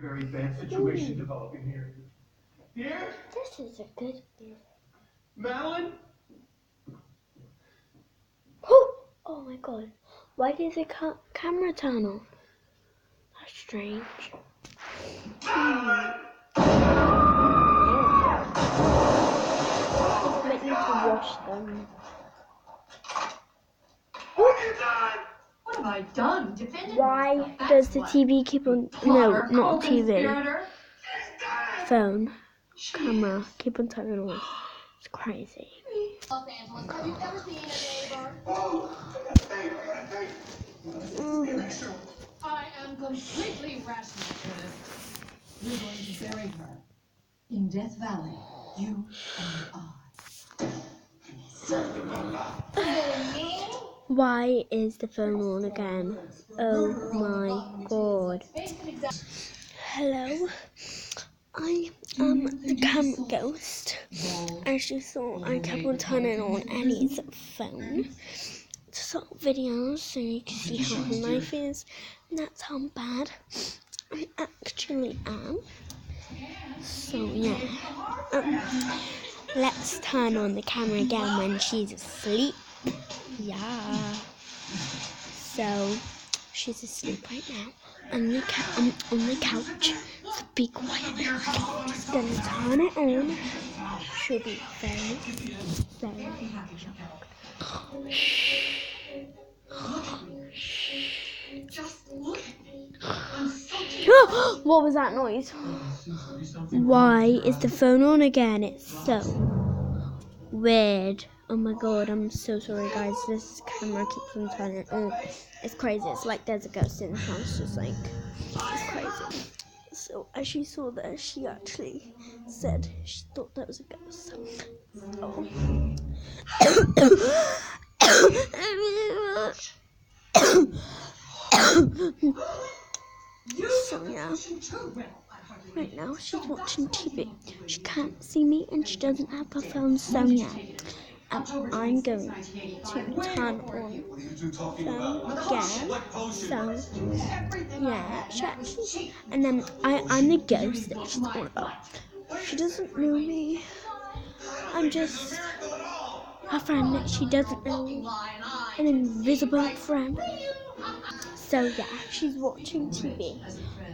very bad situation developing here. Here, This is a good beer. Madeline. Oh, oh my god. Why did the ca- camera turn off? That's strange. Hmm. It's meant you to wash them. What have I done? Defended Why does the. TV keep on. No, not TV. Phone. Camera. Keep on turning on. It's crazy. Los Angeles. Have you ever seen a neighbor? Mm. I am completely rational for this. We're going to bury her. In Death Valley, you and I. Why is the phone on again? Oh my god. Hello. I am the camera ghost. As you saw, I kept on turning on Ellie's phone to start videos so you can see how her life is. And that's how bad I actually am. So yeah. Um, let's turn on the camera again when she's asleep. Yeah. So she's asleep right now on the um, on the couch. So be quiet. Just gonna turn on. She'll be very, very shocked. what was that noise? Why is the phone on again? It's so weird. Oh my god, I'm so sorry guys. This camera keeps on turning on. It's crazy. It's like there's a ghost in the house, just like it's crazy. So as she saw that, she actually said she thought that was a ghost. Oh. so yeah. Right now she's watching TV. She can't see me and she doesn't have her phone, so yeah. Um, I'm going to turn on phone again. So yeah, she actually, and then I I'm the ghost that she's on about. She doesn't know me. I'm just her friend that she doesn't know. An invisible friend. So yeah, she's watching TV.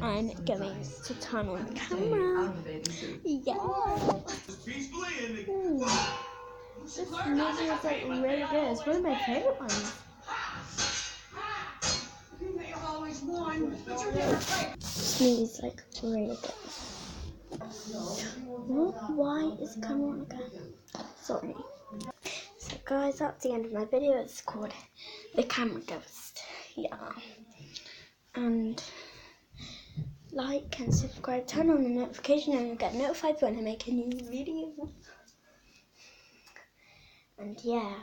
I'm going to turn on the camera. Yeah. This movie is like really good. It's one of my favorite ones. This movie's like really good. What? Why is it coming on again? Sorry. So guys, that's the end of my video. It's called The Camera Ghost. Yeah. And like and subscribe, turn on the notification and you'll get notified when I make a new video. And yeah,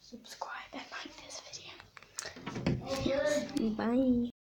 subscribe and like this video. Bye.